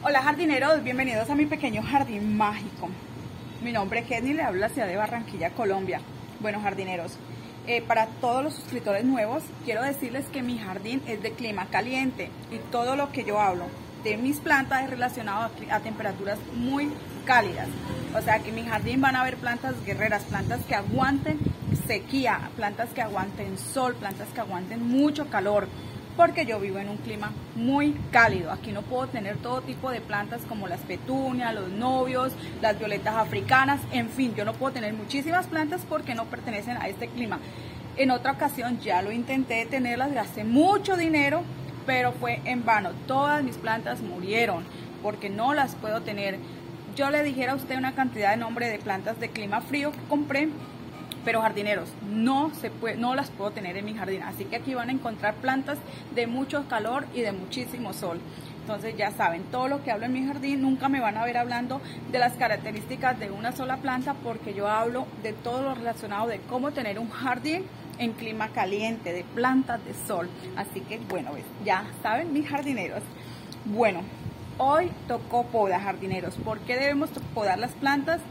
Hola jardineros, bienvenidos a mi pequeño jardín mágico. Mi nombre es Kenny, le hablo de la ciudad de Barranquilla, Colombia. Bueno jardineros, eh, para todos los suscriptores nuevos, quiero decirles que mi jardín es de clima caliente y todo lo que yo hablo de mis plantas es relacionado a, a temperaturas muy cálidas. O sea que en mi jardín van a haber plantas guerreras, plantas que aguanten sequía, plantas que aguanten sol, plantas que aguanten mucho calor porque yo vivo en un clima muy cálido. Aquí no puedo tener todo tipo de plantas como las petunias, los novios, las violetas africanas, en fin, yo no puedo tener muchísimas plantas porque no pertenecen a este clima. En otra ocasión ya lo intenté tenerlas, gasté mucho dinero, pero fue en vano. Todas mis plantas murieron porque no las puedo tener. Yo le dijera a usted una cantidad de nombre de plantas de clima frío que compré pero jardineros, no, se puede, no las puedo tener en mi jardín. Así que aquí van a encontrar plantas de mucho calor y de muchísimo sol. Entonces ya saben, todo lo que hablo en mi jardín nunca me van a ver hablando de las características de una sola planta porque yo hablo de todo lo relacionado de cómo tener un jardín en clima caliente, de plantas de sol. Así que bueno, ya saben mis jardineros. Bueno, hoy tocó poda jardineros. ¿Por qué debemos podar las plantas?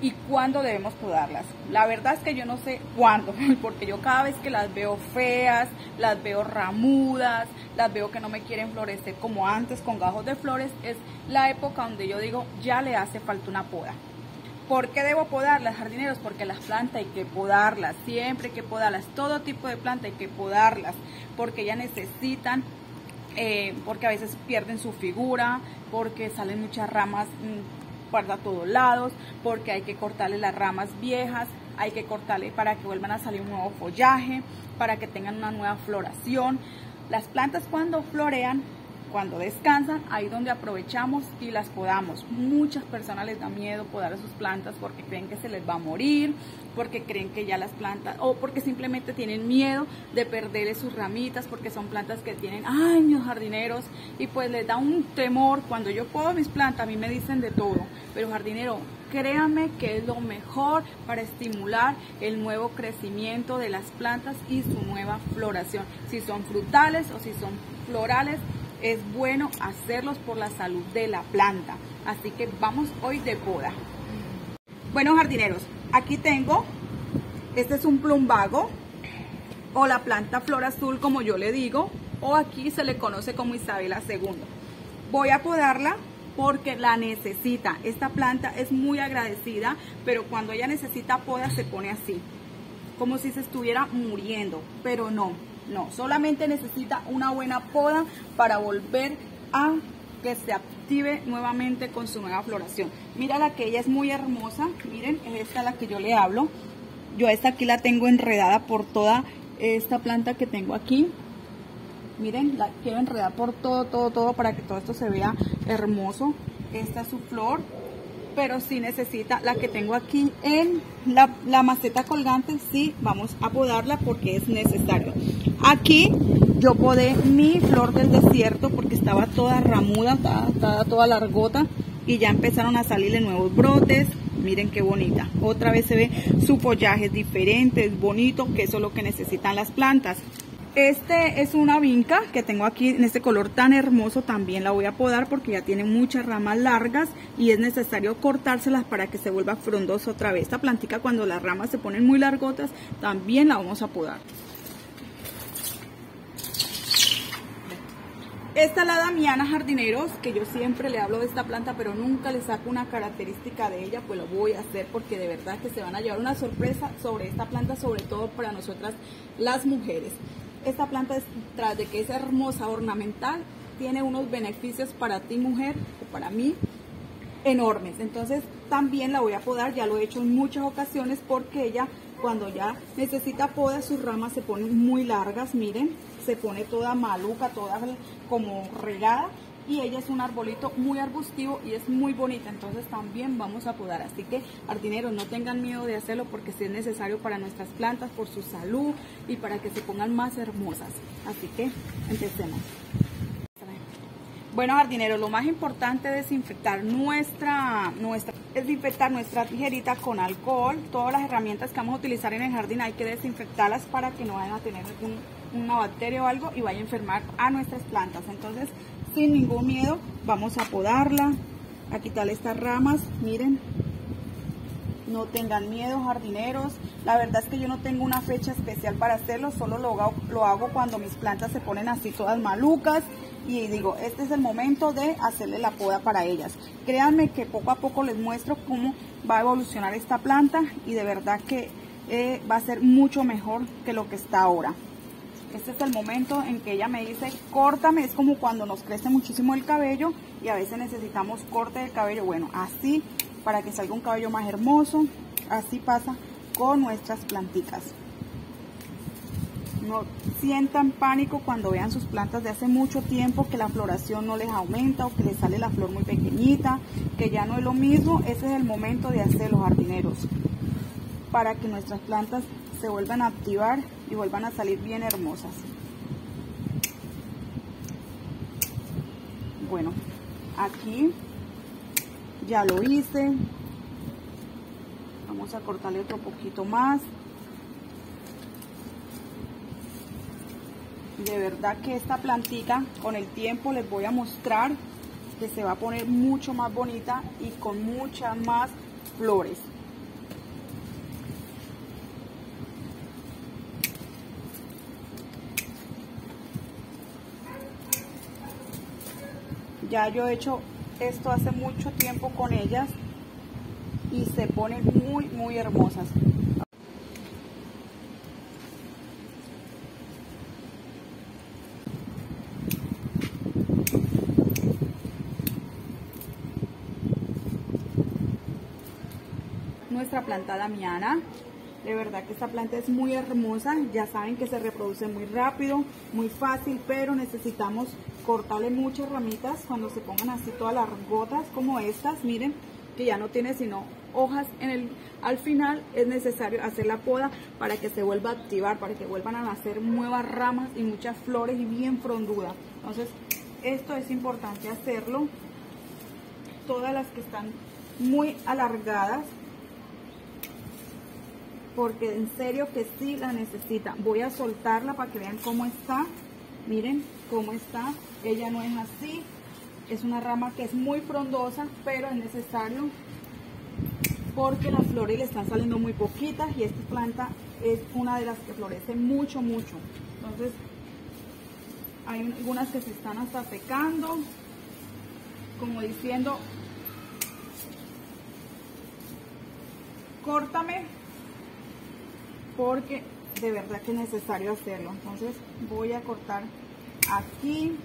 Y cuándo debemos podarlas. La verdad es que yo no sé cuándo, porque yo cada vez que las veo feas, las veo ramudas, las veo que no me quieren florecer como antes con gajos de flores, es la época donde yo digo ya le hace falta una poda. ¿Por qué debo podarlas, jardineros? Porque las plantas hay que podarlas, siempre hay que podarlas, todo tipo de planta hay que podarlas, porque ya necesitan eh, porque a veces pierden su figura, porque salen muchas ramas mm, guarda a todos lados, porque hay que cortarle las ramas viejas, hay que cortarle para que vuelvan a salir un nuevo follaje, para que tengan una nueva floración. Las plantas cuando florean cuando descansan, ahí donde aprovechamos y las podamos. Muchas personas les da miedo podar a sus plantas porque creen que se les va a morir, porque creen que ya las plantas, o porque simplemente tienen miedo de perderle sus ramitas, porque son plantas que tienen años jardineros y pues les da un temor. Cuando yo podo mis plantas, a mí me dicen de todo, pero jardinero, créanme que es lo mejor para estimular el nuevo crecimiento de las plantas y su nueva floración. Si son frutales o si son florales, es bueno hacerlos por la salud de la planta. Así que vamos hoy de poda. Bueno jardineros, aquí tengo, este es un plumbago o la planta flor azul como yo le digo, o aquí se le conoce como Isabela II. Voy a podarla porque la necesita. Esta planta es muy agradecida, pero cuando ella necesita poda se pone así, como si se estuviera muriendo, pero no, no, solamente necesita una buena poda para volver a que se active nuevamente con su nueva floración. Mira la que ella es muy hermosa, miren, es esta la que yo le hablo. Yo esta aquí la tengo enredada por toda esta planta que tengo aquí. Miren, la quiero enredar por todo, todo, todo para que todo esto se vea hermoso. Esta es su flor pero si necesita la que tengo aquí en la, maceta colgante, sí vamos a podarla porque es necesario. Aquí yo podé mi flor del desierto porque estaba toda ramuda, estaba, toda largota y ya empezaron a salirle nuevos brotes. Miren qué bonita. Otra vez se ve su follaje diferente, es bonito, que eso es lo que necesitan las plantas. Este es una vinca que tengo aquí en este color tan hermoso, también la voy a podar porque ya tiene muchas ramas largas y es necesario cortárselas para que se vuelva frondoso otra vez. Esta plantica cuando las ramas se ponen muy largotas también la vamos a podar. Esta es la damiana jardineros, que yo siempre le hablo de esta planta, pero nunca le saco una característica de ella, pues lo voy a hacer porque de verdad que se van a llevar una sorpresa sobre esta planta, sobre todo para nosotras las mujeres. Esta planta, tras de que es hermosa, ornamental, tiene unos beneficios para ti mujer o para mí enormes. Entonces también la voy a podar, ya lo he hecho en muchas ocasiones porque ella cuando ya necesita poda sus ramas se ponen muy largas, miren, se pone toda maluca, toda como regada y ella es un arbolito muy arbustivo y es muy bonita, entonces también vamos a podar. Así que jardineros, no tengan miedo de hacerlo porque si es necesario para nuestras plantas, por su salud y para que se pongan más hermosas. Así que empecemos. Bueno jardineros, lo más importante es desinfectar nuestra, nuestra, desinfectar nuestra tijerita con alcohol. Todas las herramientas que vamos a utilizar en el jardín hay que desinfectarlas para que no vayan a tener una bacteria o algo y vaya a enfermar a nuestras plantas. Entonces sin ningún miedo vamos a podarla, a quitarle estas ramas, miren. No tengan miedo jardineros, la verdad es que yo no tengo una fecha especial para hacerlo, solo lo hago, lo hago cuando mis plantas se ponen así todas malucas y digo, este es el momento de hacerle la poda para ellas. Créanme que poco a poco les muestro cómo va a evolucionar esta planta y de verdad que eh, va a ser mucho mejor que lo que está ahora. Este es el momento en que ella me dice, córtame, es como cuando nos crece muchísimo el cabello y a veces necesitamos corte de cabello. Bueno, así para que salga un cabello más hermoso, así pasa con nuestras plantitas. No sientan pánico cuando vean sus plantas de hace mucho tiempo que la floración no les aumenta o que les sale la flor muy pequeñita, que ya no es lo mismo. Ese es el momento de hacer los jardineros para que nuestras plantas se vuelvan a activar y vuelvan a salir bien hermosas. Bueno, aquí ya lo hice. Vamos a cortarle otro poquito más. De verdad que esta plantita con el tiempo les voy a mostrar que se va a poner mucho más bonita y con muchas más flores. Ya yo he hecho esto hace mucho tiempo con ellas y se ponen muy, muy hermosas. Nuestra planta damiana de verdad que esta planta es muy hermosa. Ya saben que se reproduce muy rápido, muy fácil, pero necesitamos cortarle muchas ramitas cuando se pongan así todas las gotas como estas. Miren que ya no tiene sino hojas en el al final es necesario hacer la poda para que se vuelva a activar para que vuelvan a nacer nuevas ramas y muchas flores y bien frondudas entonces esto es importante hacerlo todas las que están muy alargadas porque en serio que sí la necesita. Voy a soltarla para que vean cómo está. Miren cómo está. Ella no es así. Es una rama que es muy frondosa, pero es necesario porque las flores le están saliendo muy poquitas y esta planta es una de las que florece mucho, mucho. Entonces, hay algunas que se están hasta secando, como diciendo, córtame porque de verdad que es necesario hacerlo. Entonces voy a cortar aquí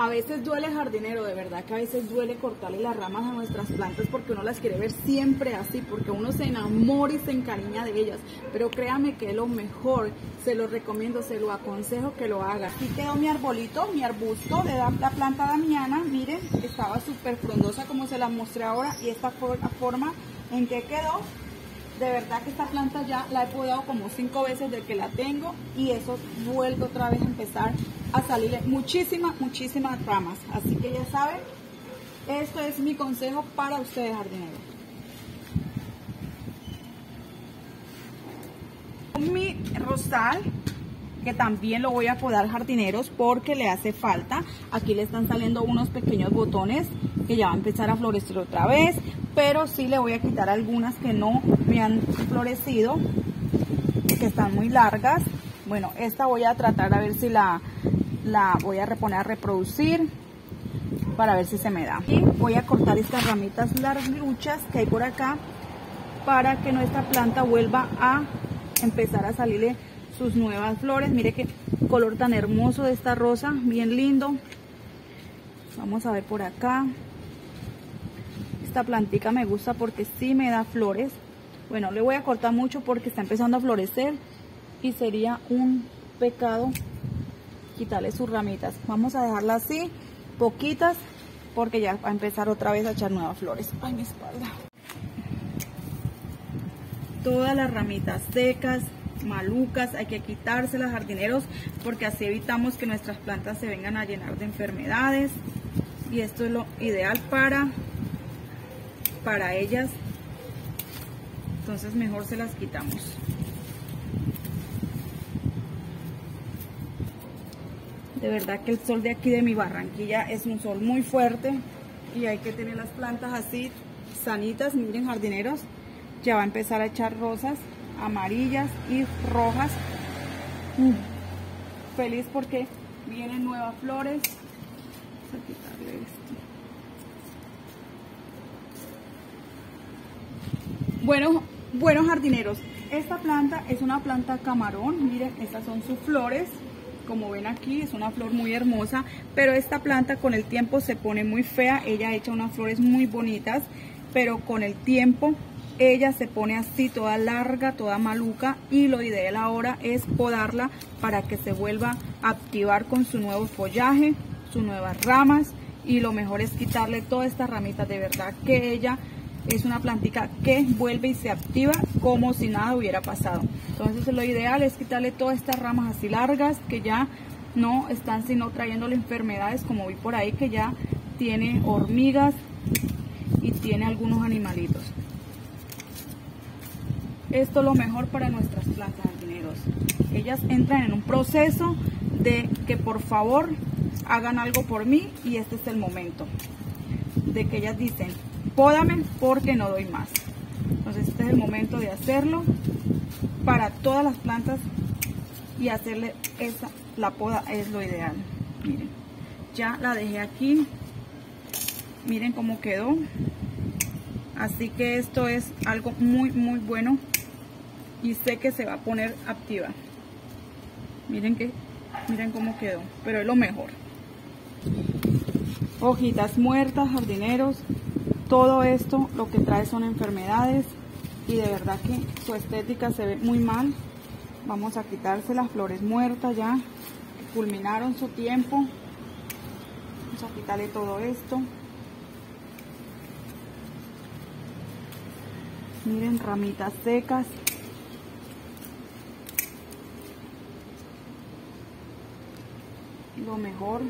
A veces duele jardinero, de verdad que a veces duele cortarle las ramas a nuestras plantas porque uno las quiere ver siempre así, porque uno se enamora y se encariña de ellas. Pero créame que es lo mejor, se lo recomiendo, se lo aconsejo que lo haga. Aquí quedó mi arbolito, mi arbusto de la planta damiana, miren, estaba súper frondosa como se la mostré ahora y esta forma en que quedó de verdad que esta planta ya la he podado como cinco veces de que la tengo y eso vuelve otra vez a empezar a salirle muchísimas, muchísimas ramas. Así que ya saben, esto es mi consejo para ustedes jardineros. Mi rosal, que también lo voy a podar jardineros porque le hace falta. Aquí le están saliendo unos pequeños botones que ya va a empezar a florecer otra vez pero sí le voy a quitar algunas que no me han florecido, que están muy largas. Bueno, esta voy a tratar a ver si la, la voy a reponer a reproducir para ver si se me da. Y voy a cortar estas ramitas larguchas que hay por acá para que nuestra planta vuelva a empezar a salirle sus nuevas flores. Mire qué color tan hermoso de esta rosa, bien lindo. Vamos a ver por acá. Esta plantica me gusta porque sí me da flores. Bueno, le voy a cortar mucho porque está empezando a florecer y sería un pecado quitarle sus ramitas. Vamos a dejarla así, poquitas, porque ya va a empezar otra vez a echar nuevas flores. Ay, mi espalda. Todas las ramitas secas, malucas, hay que quitárselas jardineros porque así evitamos que nuestras plantas se vengan a llenar de enfermedades. Y esto es lo ideal para para ellas. Entonces mejor se las quitamos. De verdad que el sol de aquí de mi Barranquilla es un sol muy fuerte y hay que tener las plantas así sanitas, miren jardineros ya va a empezar a echar rosas amarillas y rojas. Feliz porque vienen nuevas flores. Vamos a quitarle esto. Bueno, buenos jardineros, esta planta es una planta camarón, miren, estas son sus flores, como ven aquí, es una flor muy hermosa, pero esta planta con el tiempo se pone muy fea, ella echa unas flores muy bonitas, pero con el tiempo ella se pone así toda larga, toda maluca y lo ideal ahora es podarla para que se vuelva a activar con su nuevo follaje, sus nuevas ramas y lo mejor es quitarle todas estas ramitas de verdad que ella es una plantita que vuelve y se activa como si nada hubiera pasado. Entonces lo ideal es quitarle todas estas ramas así largas que ya no están sino trayéndole enfermedades como vi por ahí que ya tiene hormigas y tiene algunos animalitos. Esto es lo mejor para nuestras plantas jardineros. Ellas entran en un proceso de que por favor hagan algo por mí y este es el momento de que ellas dicen pódame porque no doy más. Entonces este es el momento de hacerlo para todas las plantas y hacerle esa, la poda es lo ideal. Miren, ya la dejé aquí. Miren cómo quedó. Así que esto es algo muy muy bueno y sé que se va a poner activa. Miren que miren cómo quedó, pero es lo mejor. Hojitas muertas, jardineros, todo esto lo que trae son enfermedades y de verdad que su estética se ve muy mal. Vamos a quitarse las flores muertas ya, culminaron su tiempo. Vamos a quitarle todo esto. Miren, ramitas secas. Mejor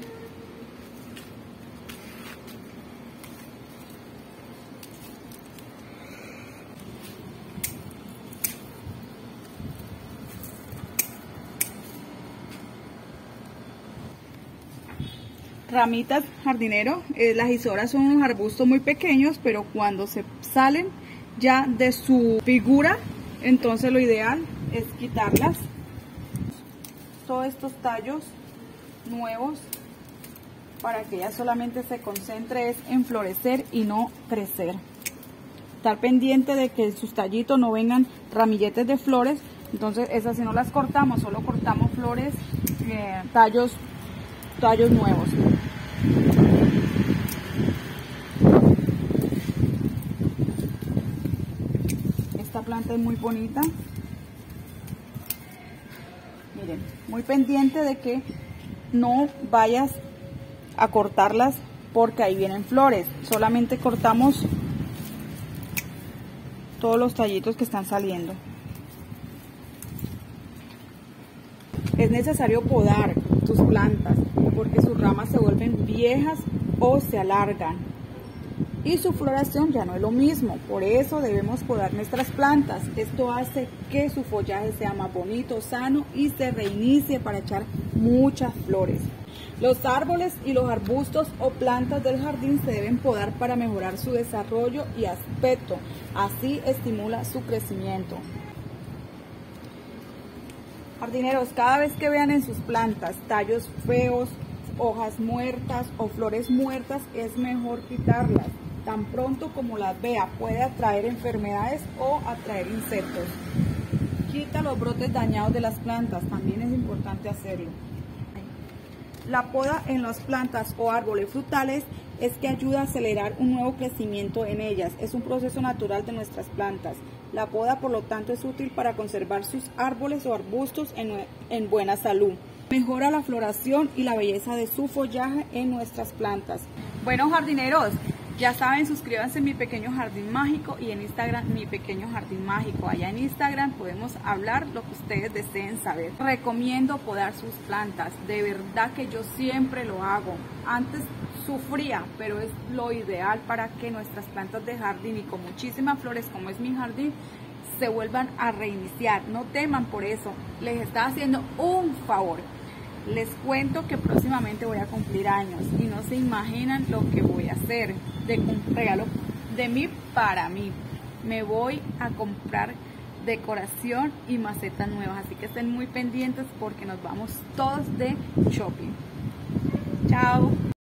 ramitas jardinero. Eh, las isoras son unos arbustos muy pequeños, pero cuando se salen ya de su figura, entonces lo ideal es quitarlas. Todos estos tallos nuevos para que ella solamente se concentre en florecer y no crecer. Estar pendiente de que sus tallitos no vengan ramilletes de flores, entonces esas si no las cortamos, solo cortamos flores, eh, tallos, tallos nuevos. Esta planta es muy bonita. Miren, muy pendiente de que no vayas a cortarlas porque ahí vienen flores. Solamente cortamos todos los tallitos que están saliendo. Es necesario podar tus plantas porque sus ramas se vuelven viejas o se alargan y su floración ya no es lo mismo. Por eso debemos podar nuestras plantas. Esto hace que su follaje sea más bonito, sano y se reinicie para echar muchas flores. Los árboles y los arbustos o plantas del jardín se deben podar para mejorar su desarrollo y aspecto. Así estimula su crecimiento. Jardineros, cada vez que vean en sus plantas tallos feos, hojas muertas o flores muertas, es mejor quitarlas. Tan pronto como las vea, puede atraer enfermedades o atraer insectos. Quita los brotes dañados de las plantas, también es importante hacerlo. La poda en las plantas o árboles frutales es que ayuda a acelerar un nuevo crecimiento en ellas. Es un proceso natural de nuestras plantas. La poda, por lo tanto, es útil para conservar sus árboles o arbustos en, en buena salud. Mejora la floración y la belleza de su follaje en nuestras plantas. Bueno, jardineros, Ya saben, suscríbanse en Mi Pequeño Jardín Mágico y en Instagram Mi Pequeño Jardín Mágico. Allá en Instagram podemos hablar lo que ustedes deseen saber. Recomiendo podar sus plantas. De verdad que yo siempre lo hago. Antes sufría, pero es lo ideal para que nuestras plantas de jardín y con muchísimas flores como es mi jardín se vuelvan a reiniciar. No teman por eso. Les está haciendo un favor. Les cuento que próximamente voy a cumplir años y no se imaginan lo que voy a hacer de regalo de mí para mí. Me voy a comprar decoración y macetas nuevas, así que estén muy pendientes porque nos vamos todos de shopping. Chao.